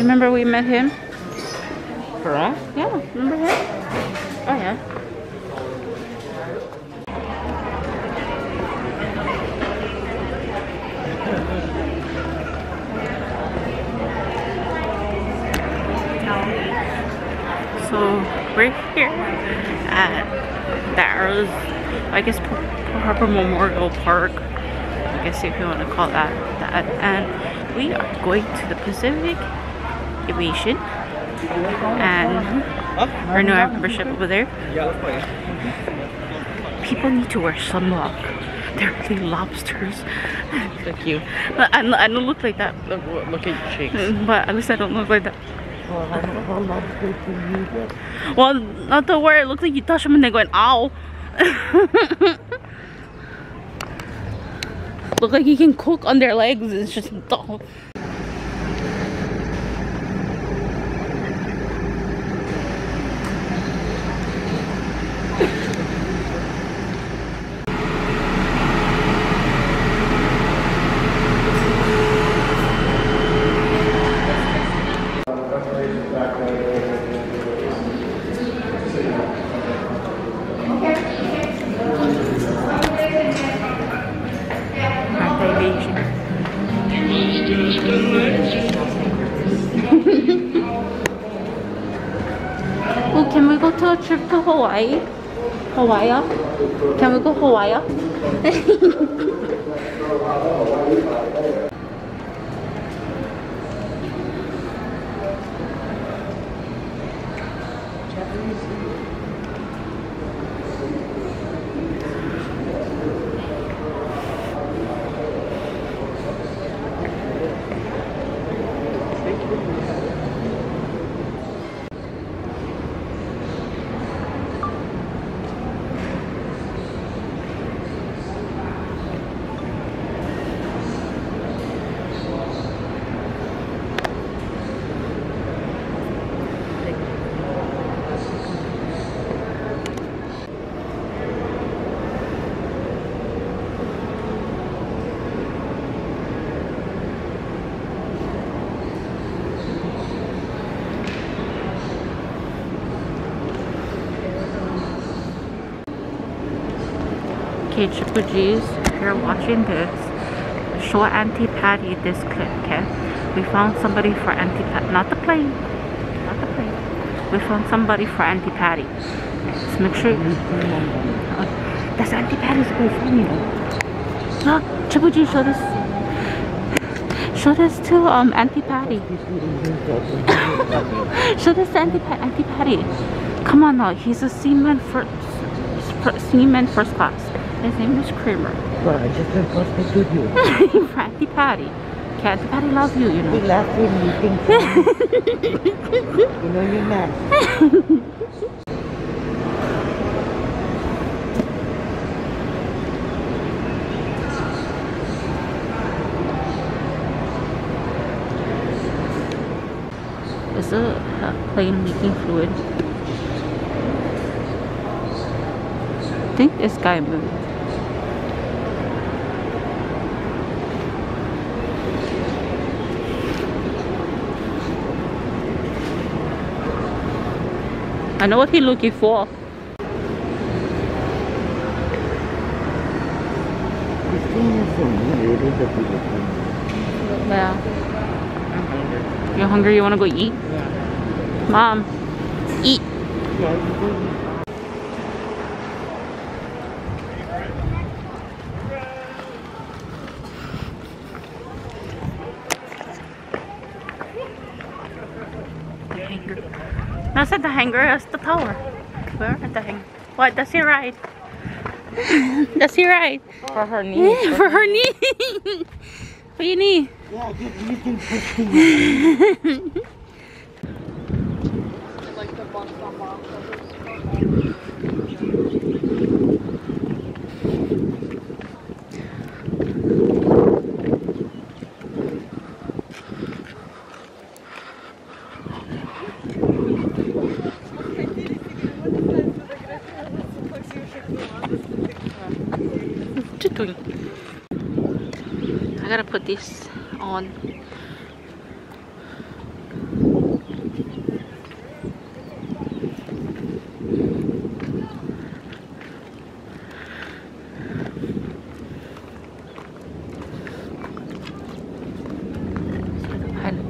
Remember we met him? For us? Yeah, remember him? Oh yeah. So we're here at the Arrows, I guess Pearl Harbor Memorial Park. I guess if you want to call that that. And we are going to the Pacific Aviation and renew our membership over there. People need to wear sunblock. They're really lobsters. Thank you. But I, I don't look like that. Look, look at your cheeks. Mm, but at least I don't look like that. Well, how, how lobster do you get? Well, not to where it looks like you touch them and they're going, ow. Look like you can cook on their legs. It's just dull. Hawaii? Can we go Hawaii? Okay, Triple G's, if you're watching this, show Auntie Patty this clip, okay? We found somebody for Auntie Patty, not the plane, not the plane. We found somebody for Auntie Patty. Just make sure. Uh, that's Auntie Patty's you know. Look, Triple G, show this. Show this to um Auntie Patty. show this to Auntie, pa Auntie Patty. Come on now, he's a seaman first, seaman first class. His name is Kramer. Well, I just been supposed to you. Auntie Patty. Okay, Patty love you, you know. laugh when you think you know you're mad. Is the uh, plane leaking fluid? I think this guy moved. I know what he's looking for. This thing is so weird. It is a beautiful thing. Yeah. I'm hungry. You're hungry? You want to go eat? Yeah. Mom, eat. Yeah, you do. The hangar. That's not the hangar, that's the tower. Where at the hangar? What? does he ride. does he ride. For her knees. For her knee. For your knee. Yeah, you, you can push the What twinkling. I gotta put this on.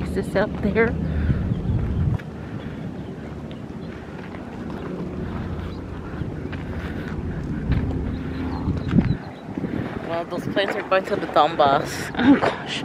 Is this up there? Planes are going to the Donbass. Oh gosh.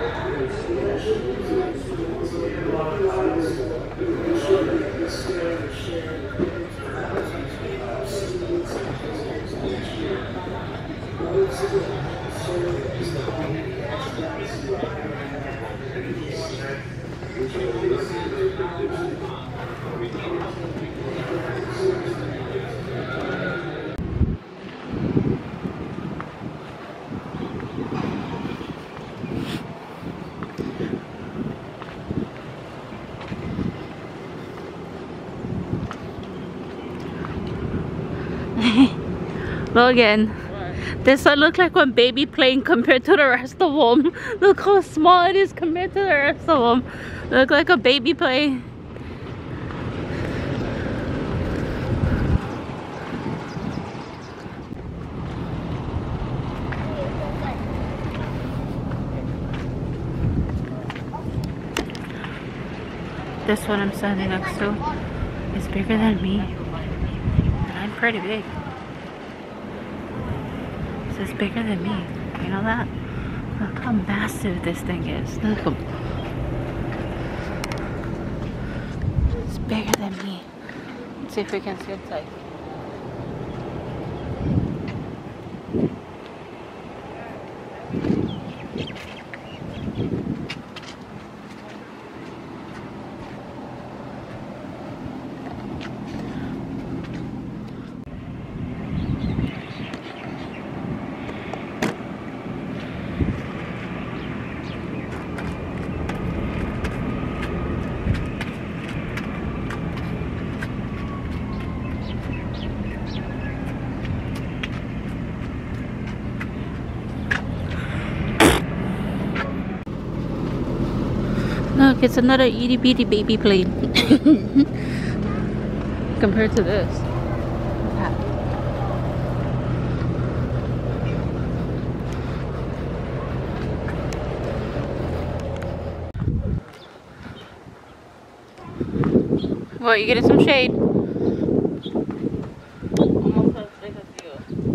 Logan, this one looks like one baby plane compared to the rest of them. Look how small it is compared to the rest of them. Look like a baby plane. This one I'm standing next to is bigger than me. And I'm pretty big. Is bigger than me. You know that? Look how massive this thing is. Look. It's bigger than me. Let's see if we can see inside. It's another itty bitty baby plane. Compared to this. What, you getting some shade?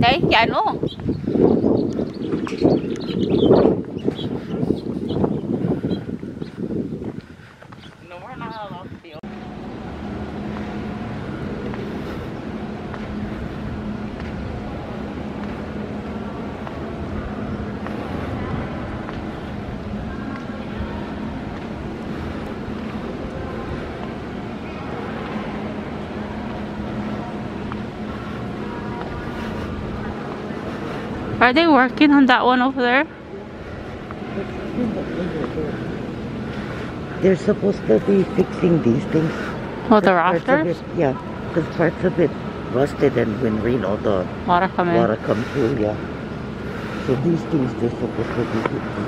Hey, yeah, I know. Are they working on that one over there? They're supposed to be fixing these things. Oh, the rafters? it- Yeah, because parts of it rusted and when rain, all the Water come in. water come through, yeah. So these things, they're supposed to be fixing.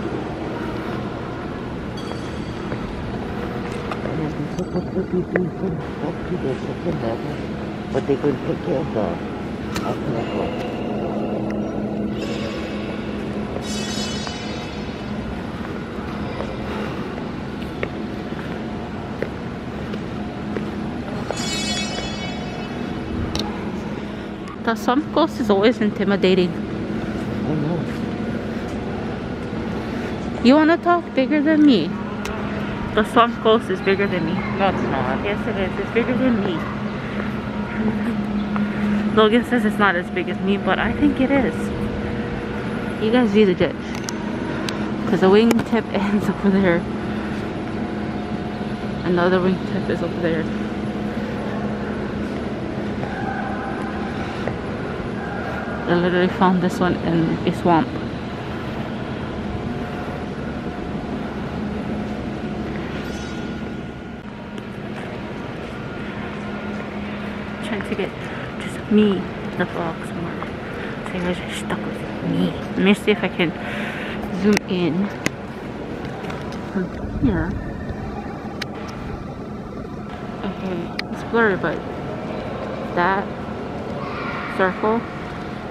Supposed to be doing some stuff to the second level, but they could take care of the The swamp ghost is always intimidating. I know. You want to talk bigger than me? The swamp ghost is bigger than me. No, it's not. Yes, it is. It's bigger than me. Logan says it's not as big as me, but I think it is. You guys be the judge. Because the wingtip ends over there. Another wingtip is over there. I literally found this one in a swamp. Trying to get just me the vlog somewhere. So you guys are stuck with me. Let me see if I can zoom in from here. Okay, it's blurry, but that circle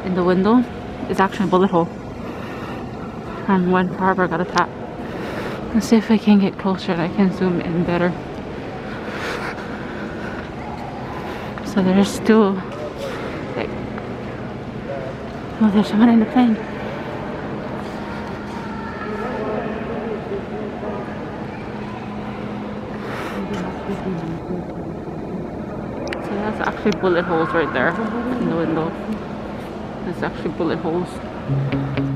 in the window is actually a bullet hole from when Barbara got attacked. Let's see if I can get closer and I can zoom in better. So there's still like oh there's someone in the plane. So that's actually bullet holes right there in the window. There's actually bullet holes.